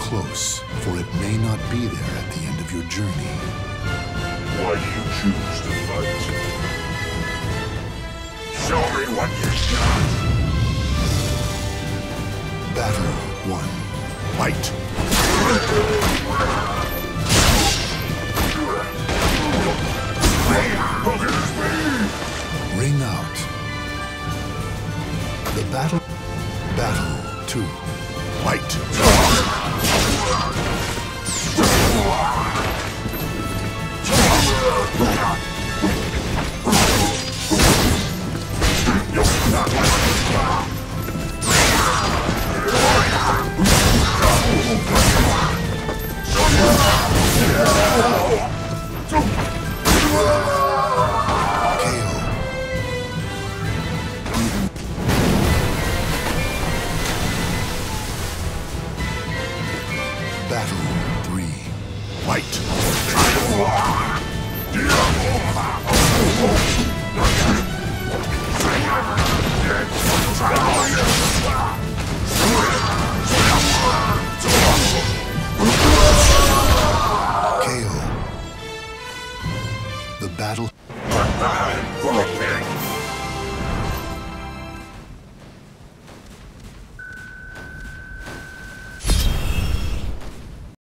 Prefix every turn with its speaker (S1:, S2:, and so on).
S1: close, for it may not be there at the end of your journey.
S2: Why do you choose to fight? Show me what you got!
S1: Battle 1. Fight! Ring out. The battle. Battle 2. Fight! Battle 3. Fight! KO. The battle